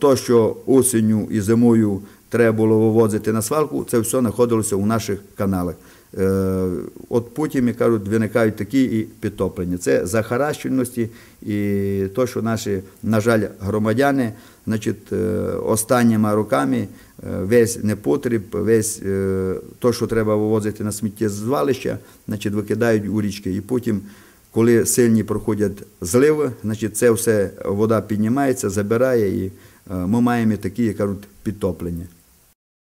то, що осінню і зимою треба було вивозити на свалку, це все знаходилося у наших каналах. Е, От потім, як кажуть, виникають такі і підтоплення. Це захаращеності і то, що наші, на жаль, громадяни, значить, е, останніми роками е, весь непотріб, весь то, що треба вивозити на сміттєзвалища, значить, викидають у річки. І потім, коли сильні проходять зливи, значить, це все вода піднімається, забирає, і е, ми маємо такі, як кажуть, підтоплення.